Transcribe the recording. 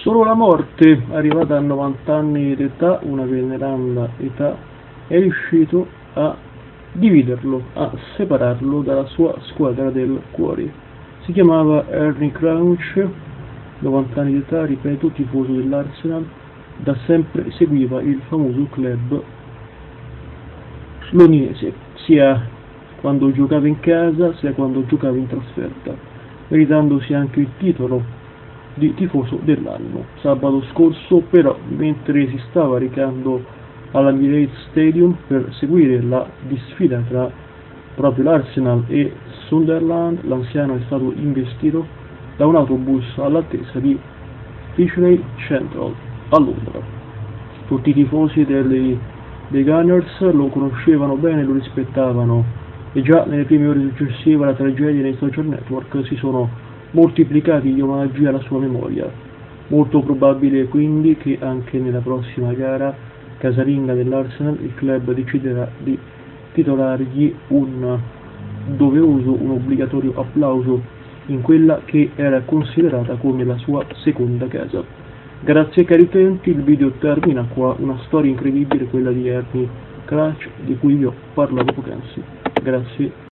Solo la morte, arrivata a 90 anni d'età, una veneranda età, è riuscito a dividerlo, a separarlo dalla sua squadra del cuore. Si chiamava Ernie Crouch, 90 anni d'età, ripeto, tifoso dell'Arsenal, da sempre seguiva il famoso club londinese, sia quando giocava in casa sia quando giocava in trasferta, meritandosi anche il titolo di tifoso dell'anno. Sabato scorso però, mentre si stava recando all'Emirates Stadium per seguire la disfida tra proprio l'Arsenal e Sunderland, l'anziano è stato investito da un autobus all'altezza di Finchley Central a Londra. Tutti i tifosi delle, dei Gunners lo conoscevano bene lo rispettavano e già nelle prime ore successive alla tragedia nei social network si sono moltiplicati gli omaggi alla sua memoria. Molto probabile quindi che anche nella prossima gara casalinga dell'Arsenal il club deciderà di titolargli un doveroso, un obbligatorio applauso in quella che era considerata come la sua seconda casa. Grazie cari utenti, il video termina qua, una storia incredibile quella di Ernie Crash di cui vi ho parlato poc'anzi. Grazie.